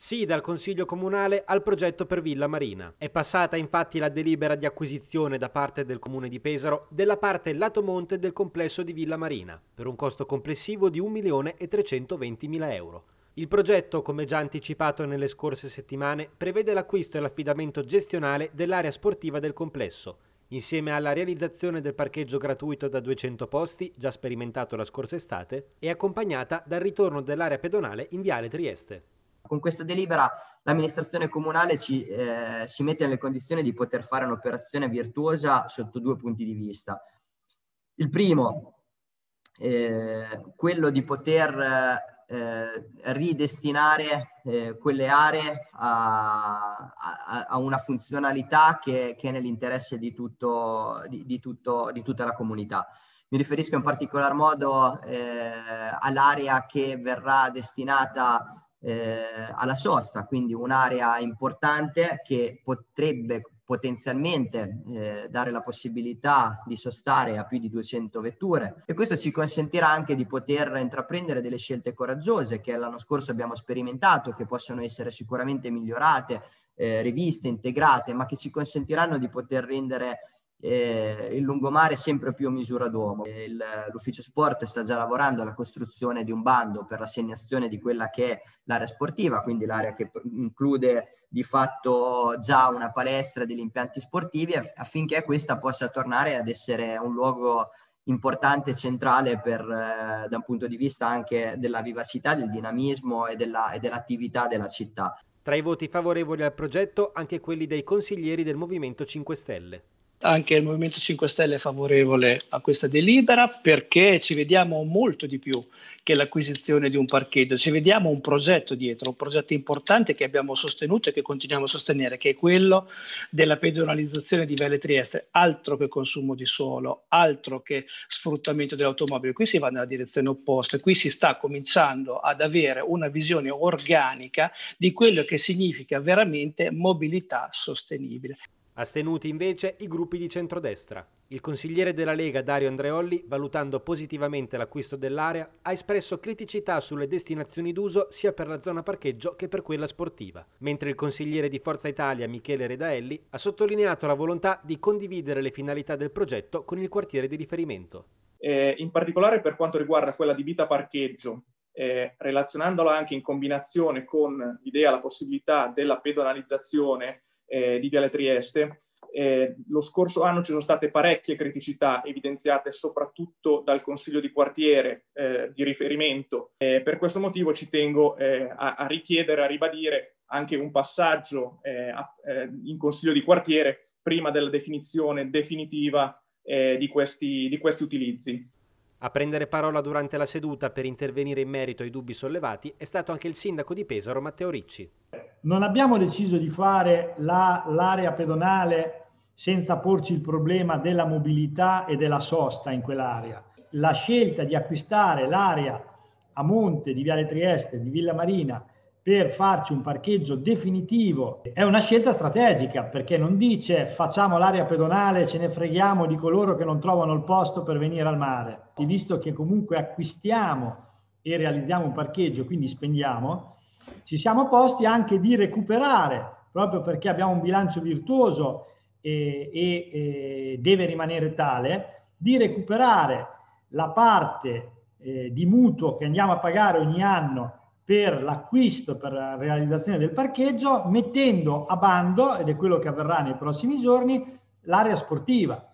Sì dal Consiglio Comunale al progetto per Villa Marina. È passata infatti la delibera di acquisizione da parte del Comune di Pesaro della parte lato monte del complesso di Villa Marina, per un costo complessivo di 1.320.000 euro. Il progetto, come già anticipato nelle scorse settimane, prevede l'acquisto e l'affidamento gestionale dell'area sportiva del complesso, insieme alla realizzazione del parcheggio gratuito da 200 posti, già sperimentato la scorsa estate, e accompagnata dal ritorno dell'area pedonale in Viale Trieste. Con questa delibera l'amministrazione comunale ci, eh, si mette nelle condizioni di poter fare un'operazione virtuosa sotto due punti di vista. Il primo, eh, quello di poter eh, ridestinare eh, quelle aree a, a, a, una funzionalità che, che è nell'interesse di, di, di, di tutta la comunità. Mi riferisco in particolar modo eh, all'area che verrà destinata eh, alla sosta, quindi un'area importante che potrebbe potenzialmente eh, dare la possibilità di sostare a più di 200 vetture. E questo ci consentirà anche di poter intraprendere delle scelte coraggiose che l'anno scorso abbiamo sperimentato, che possono essere sicuramente migliorate, eh, riviste, integrate, ma che ci consentiranno di poter rendere eh, il lungomare sempre più a misura d'uomo. Il, l'ufficio sport sta già lavorando alla costruzione di un bando per l'assegnazione di quella che è l'area sportiva, quindi l'area che include di fatto già una palestra degli impianti sportivi affinché questa possa tornare ad essere un luogo importante e centrale per, eh, da un punto di vista anche della vivacità, del dinamismo e, della, e dell'attività della città. Tra i voti favorevoli al progetto anche quelli dei consiglieri del Movimento 5 Stelle anche il Movimento 5 Stelle è favorevole a questa delibera perché ci vediamo molto di più che l'acquisizione di un parcheggio, ci vediamo un progetto dietro, un progetto importante che abbiamo sostenuto e che continuiamo a sostenere, che è quello della pedonalizzazione di Vele Trieste, altro che consumo di suolo, altro che sfruttamento dell'automobile, qui si va nella direzione opposta, qui si sta cominciando ad avere una visione organica di quello che significa veramente mobilità sostenibile. Astenuti invece i gruppi di centrodestra. Il consigliere della Lega Dario Andreolli, valutando positivamente l'acquisto dell'area, ha espresso criticità sulle destinazioni d'uso sia per la zona parcheggio che per quella sportiva, mentre il consigliere di Forza Italia Michele Redaelli ha sottolineato la volontà di condividere le finalità del progetto con il quartiere di riferimento. Eh, in particolare per quanto riguarda quella di vita parcheggio, eh, relazionandola anche in combinazione con l'idea, la possibilità della pedonalizzazione eh, di Viale Trieste. Eh, lo scorso anno ci sono state parecchie criticità evidenziate soprattutto dal Consiglio di quartiere eh, di riferimento. per questo motivo ci tengo eh, a, a, richiedere, a ribadire anche un passaggio eh, a, eh, in Consiglio di quartiere prima della definizione definitiva di questi, di questi utilizzi. A prendere parola durante la seduta per intervenire in merito ai dubbi sollevati è stato anche il sindaco di Pesaro Matteo Ricci non abbiamo deciso di fare la, l'area pedonale senza porci il problema della mobilità e della sosta in quell'area. La scelta di acquistare l'area a monte di Viale Trieste, di Villa Marina, per farci un parcheggio definitivo è una scelta strategica perché non dice facciamo l'area pedonale, ce ne freghiamo di coloro che non trovano il posto per venire al mare. Visto che comunque acquistiamo e realizziamo un parcheggio, quindi spendiamo, ci siamo posti anche di recuperare, proprio perché abbiamo un bilancio virtuoso e, e, e deve rimanere tale, di recuperare la parte eh, di mutuo che andiamo a pagare ogni anno per l'acquisto, per la realizzazione del parcheggio, mettendo a bando, ed è quello che avverrà nei prossimi giorni, l'area sportiva.